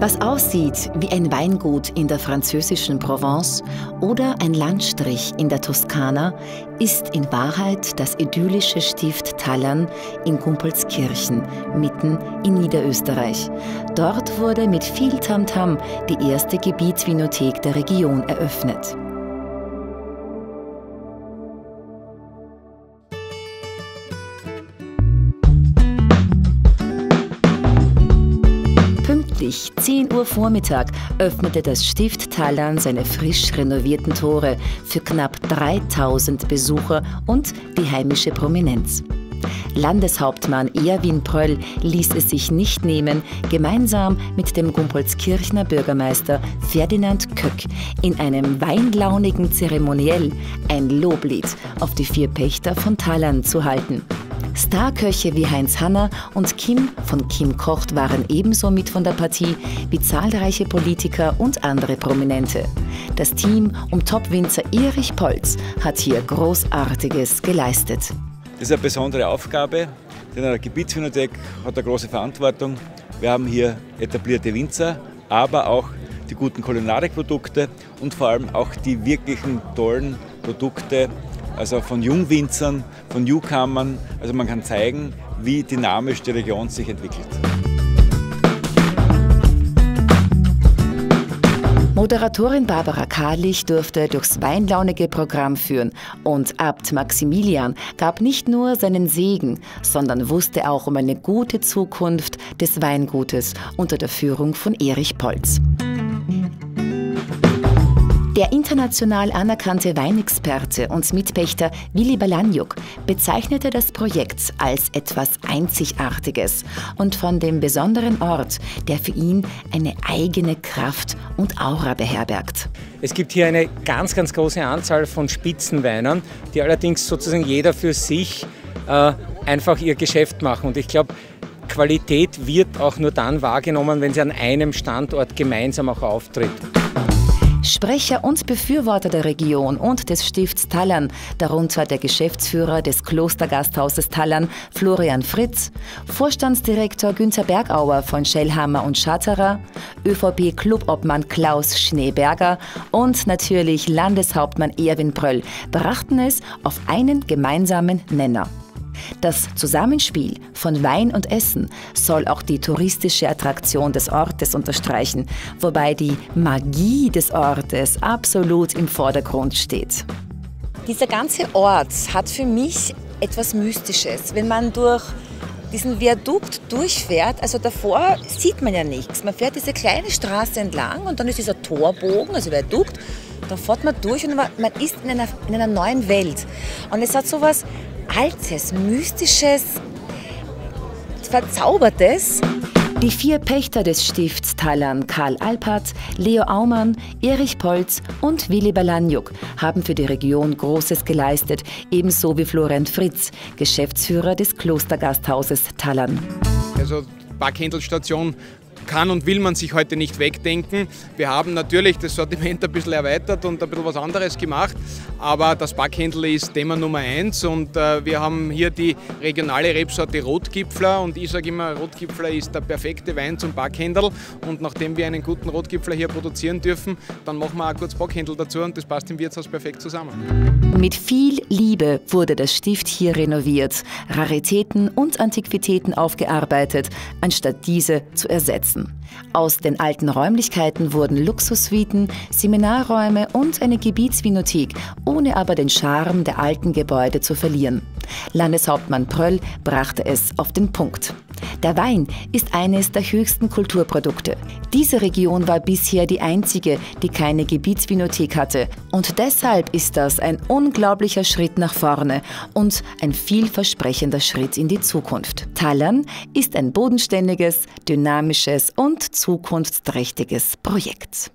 Was aussieht wie ein Weingut in der französischen Provence oder ein Landstrich in der Toskana, ist in Wahrheit das idyllische Stift Tallern in Gumpelskirchen, mitten in Niederösterreich. Dort wurde mit viel Tamtam -Tam die erste Gebietsvinothek der Region eröffnet. Pünktlich 10 Uhr Vormittag öffnete das Stift Tallern seine frisch renovierten Tore für knapp 3000 Besucher und die heimische Prominenz. Landeshauptmann Erwin Pröll ließ es sich nicht nehmen, gemeinsam mit dem Gumpolskirchner Bürgermeister Ferdinand Köck in einem weinlaunigen Zeremoniell ein Loblied auf die vier Pächter von Tallern zu halten. Starköche wie Heinz Hanner und Kim von Kim Kocht waren ebenso mit von der Partie wie zahlreiche Politiker und andere Prominente. Das Team um Topwinzer Erich Polz hat hier Großartiges geleistet. Das ist eine besondere Aufgabe, denn eine Gebietsvinothek hat eine große Verantwortung. Wir haben hier etablierte Winzer, aber auch die guten Kulinarikprodukte und vor allem auch die wirklichen tollen Produkte also von Jungwinzern, von Newcomern. Also man kann zeigen, wie dynamisch die Region sich entwickelt. Moderatorin Barbara Karlich durfte durchs weinlaunige Programm führen und Abt Maximilian gab nicht nur seinen Segen, sondern wusste auch um eine gute Zukunft des Weingutes unter der Führung von Erich Polz. Der international anerkannte Weinexperte und Mitpächter Willi Balaniuk bezeichnete das Projekt als etwas Einzigartiges und von dem besonderen Ort, der für ihn eine eigene Kraft und Aura beherbergt. Es gibt hier eine ganz, ganz große Anzahl von Spitzenweinern, die allerdings sozusagen jeder für sich äh, einfach ihr Geschäft machen. Und ich glaube, Qualität wird auch nur dann wahrgenommen, wenn sie an einem Standort gemeinsam auch auftritt. Sprecher und Befürworter der Region und des Stifts Tallern, darunter der Geschäftsführer des Klostergasthauses Tallern, Florian Fritz, Vorstandsdirektor Günter Bergauer von Schellhammer und Schatterer, ÖVP-Clubobmann Klaus Schneeberger und natürlich Landeshauptmann Erwin Bröll brachten es auf einen gemeinsamen Nenner. Das Zusammenspiel von Wein und Essen soll auch die touristische Attraktion des Ortes unterstreichen, wobei die Magie des Ortes absolut im Vordergrund steht. Dieser ganze Ort hat für mich etwas Mystisches. Wenn man durch diesen Viadukt durchfährt, also davor sieht man ja nichts. Man fährt diese kleine Straße entlang und dann ist dieser Torbogen, also Viadukt, da fährt man durch und man ist in einer, in einer neuen Welt. Und es hat so was Altes, Mystisches, Verzaubertes. Die vier Pächter des Stifts Tallern, Karl Alpert, Leo Aumann, Erich Polz und Willi Balaniuk, haben für die Region Großes geleistet, ebenso wie Florent Fritz, Geschäftsführer des Klostergasthauses Tallern. Also Barkendelstation kann und will man sich heute nicht wegdenken. Wir haben natürlich das Sortiment ein bisschen erweitert und ein bisschen was anderes gemacht, aber das Backhändel ist Thema Nummer eins und äh, wir haben hier die regionale Rebsorte Rotgipfler und ich sage immer, Rotgipfler ist der perfekte Wein zum Backhändel und nachdem wir einen guten Rotgipfler hier produzieren dürfen, dann machen wir auch kurz Backhändel dazu und das passt im Wirtshaus perfekt zusammen. Mit viel Liebe wurde das Stift hier renoviert, Raritäten und Antiquitäten aufgearbeitet, anstatt diese zu ersetzen lassen. Aus den alten Räumlichkeiten wurden Luxussuiten, Seminarräume und eine Gebietsvinothek, ohne aber den Charme der alten Gebäude zu verlieren. Landeshauptmann Pröll brachte es auf den Punkt. Der Wein ist eines der höchsten Kulturprodukte. Diese Region war bisher die einzige, die keine Gebietsvinothek hatte. Und deshalb ist das ein unglaublicher Schritt nach vorne und ein vielversprechender Schritt in die Zukunft. Tallern ist ein bodenständiges, dynamisches und zukunftsträchtiges Projekt.